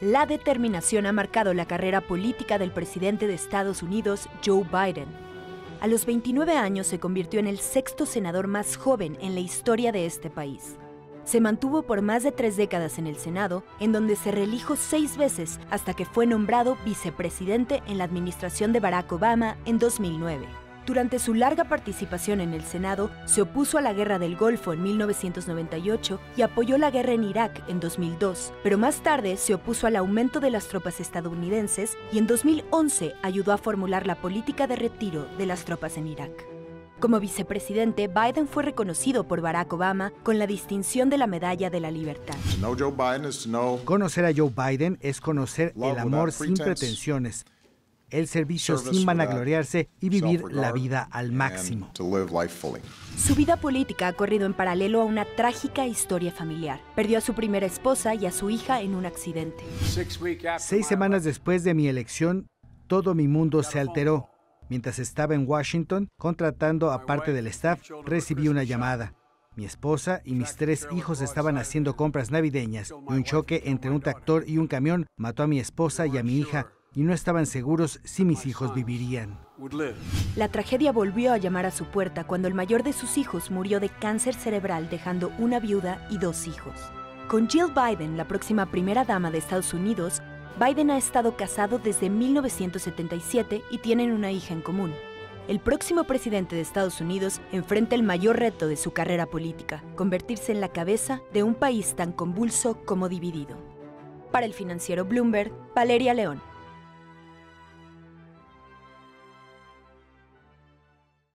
La determinación ha marcado la carrera política del presidente de Estados Unidos, Joe Biden. A los 29 años se convirtió en el sexto senador más joven en la historia de este país. Se mantuvo por más de tres décadas en el Senado, en donde se reelijo seis veces hasta que fue nombrado vicepresidente en la administración de Barack Obama en 2009. Durante su larga participación en el Senado, se opuso a la Guerra del Golfo en 1998 y apoyó la guerra en Irak en 2002, pero más tarde se opuso al aumento de las tropas estadounidenses y en 2011 ayudó a formular la política de retiro de las tropas en Irak. Como vicepresidente, Biden fue reconocido por Barack Obama con la distinción de la Medalla de la Libertad. Conocer a Joe Biden es conocer el amor sin pretensiones el servicio sin vanagloriarse y vivir la vida al máximo. Su vida política ha corrido en paralelo a una trágica historia familiar. Perdió a su primera esposa y a su hija en un accidente. Seis semanas después de mi elección, todo mi mundo se alteró. Mientras estaba en Washington, contratando a parte del staff, recibí una llamada. Mi esposa y mis tres hijos estaban haciendo compras navideñas y un choque entre un tractor y un camión mató a mi esposa y a mi hija y no estaban seguros si mis hijos vivirían. La tragedia volvió a llamar a su puerta cuando el mayor de sus hijos murió de cáncer cerebral dejando una viuda y dos hijos. Con Jill Biden, la próxima primera dama de Estados Unidos, Biden ha estado casado desde 1977 y tienen una hija en común. El próximo presidente de Estados Unidos enfrenta el mayor reto de su carrera política, convertirse en la cabeza de un país tan convulso como dividido. Para el financiero Bloomberg, Valeria León.